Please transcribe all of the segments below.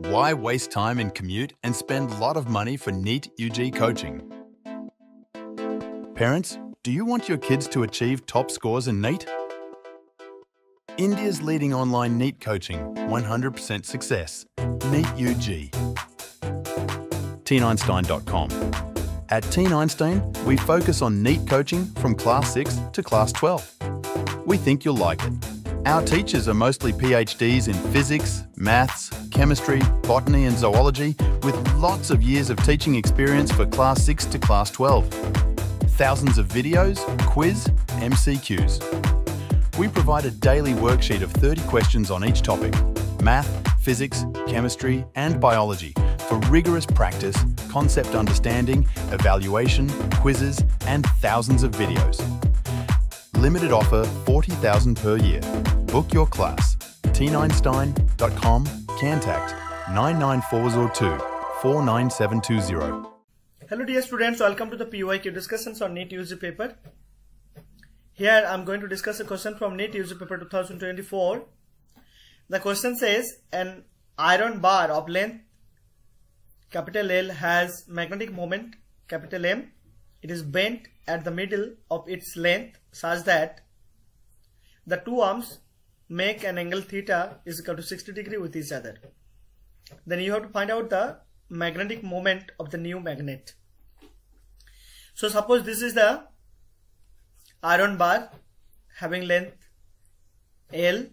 Why waste time in commute and spend a lot of money for NEET UG coaching? Parents, do you want your kids to achieve top scores in NEET? India's leading online NEET coaching, 100% success. NEET UG. teeneinstein.com. At Teen Einstein, we focus on NEET coaching from Class 6 to Class 12. We think you'll like it. Our teachers are mostly PhDs in physics, maths, chemistry, botany and zoology with lots of years of teaching experience for Class 6 to Class 12. Thousands of videos, quiz, MCQs. We provide a daily worksheet of 30 questions on each topic math, physics, chemistry, and biology for rigorous practice, concept understanding, evaluation, quizzes, and thousands of videos. Limited offer 40,000 per year. Book your class. teeneinstein.com, contact 99402 49720. Hello dear students, welcome to the PYQ discussions on NEET UG paper. Here I am going to discuss a question from NEET UG paper 2024. The question says an iron bar of length capital L has magnetic moment capital M. It is bent at the middle of its length such that the two arms make an angle theta is equal to 60 degree with each other. Then you have to find out the magnetic moment of the new magnet. So suppose this is the iron bar having length L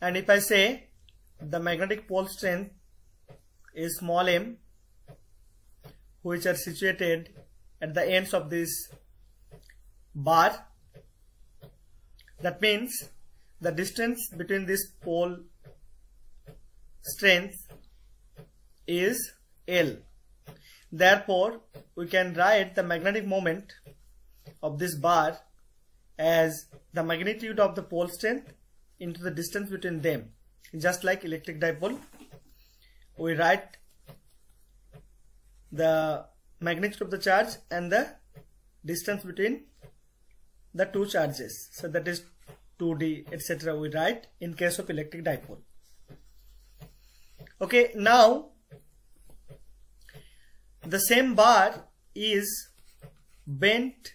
and if I say the magnetic pole strength is small m which are situated at the ends of this bar that means the distance between this pole strength is L. Therefore, we can write the magnetic moment of this bar as the magnitude of the pole strength into the distance between them. Just like electric dipole, we write the magnitude of the charge and the distance between the two charges. So that is 2D etc. we write in case of electric dipole. Okay, now the same bar is bent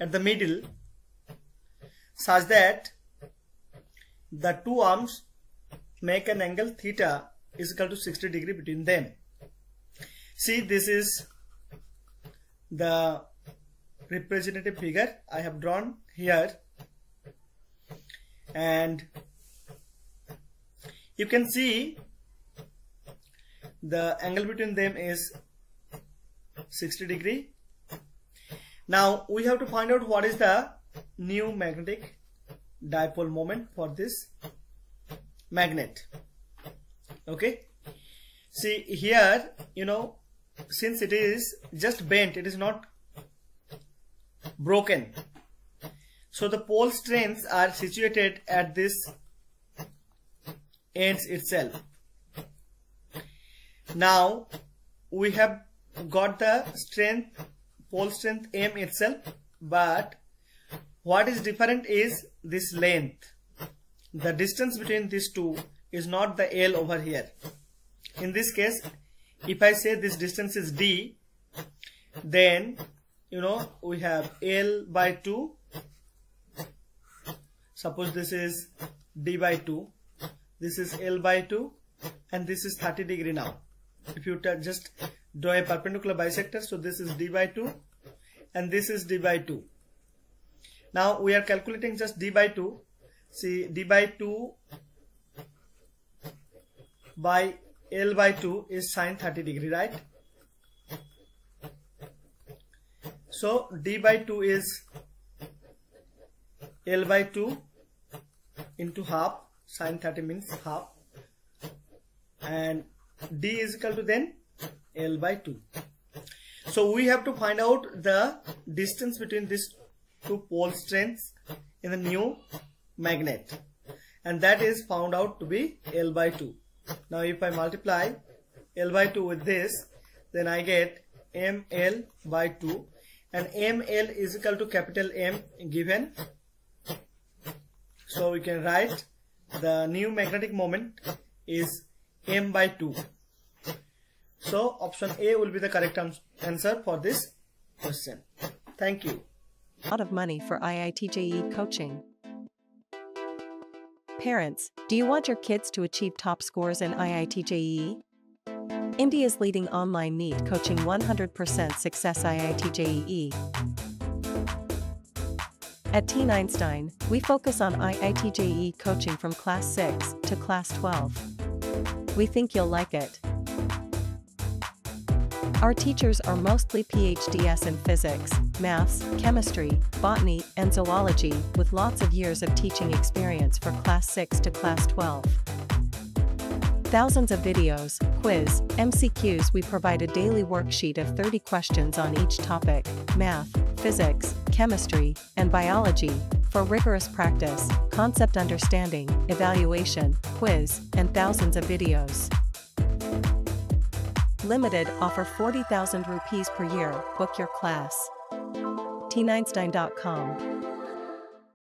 at the middle such that the two arms make an angle theta is equal to 60 degree between them. See this is the representative figure I have drawn here. And you can see the angle between them is 60 degree. Now we have to find out what is the new magnetic dipole moment for this magnet. Okay? See here you know since it is just bent it is not broken. So the pole strengths are situated at this ends itself. Now we have got the strength pole strength m itself but what is different is this length. The distance between these two is not the L over here. In this case if I say this distance is D then you know we have L by 2 suppose this is D by 2 this is L by 2 and this is 30 degree now. If you just draw a perpendicular bisector so this is d by 2 and this is d by 2 now we are calculating just d by 2 see d by 2 by L by 2 is sine 30 degree right so d by 2 is L by 2 into half sine 30 means half and d is equal to then L by 2. So we have to find out the distance between these two pole strengths in the new magnet and that is found out to be L by 2. Now if I multiply L by 2 with this then I get ML by 2 and ML is equal to capital M given. So we can write the new magnetic moment is m by 2. So option A will be the correct answer for this question. Thank you. A lot of money for IIT JEE coaching. Parents, do you want your kids to achieve top scores in IIT JEE? India's leading online NEET coaching 100% success IIT JEE. At Teen Einstein, we focus on IIT JEE coaching from Class 6 to Class 12. We think you'll like it. Our teachers are mostly PhDs in physics, maths, chemistry, botany, and zoology, with lots of years of teaching experience for Class 6 to Class 12. Thousands of videos, quiz, MCQs we provide a daily worksheet of 30 questions on each topic, math, physics, chemistry, and biology, for rigorous practice, concept understanding, evaluation, quiz, and thousands of videos. Limited offer 40,000 rupees per year. Book your class. teeneinstein.com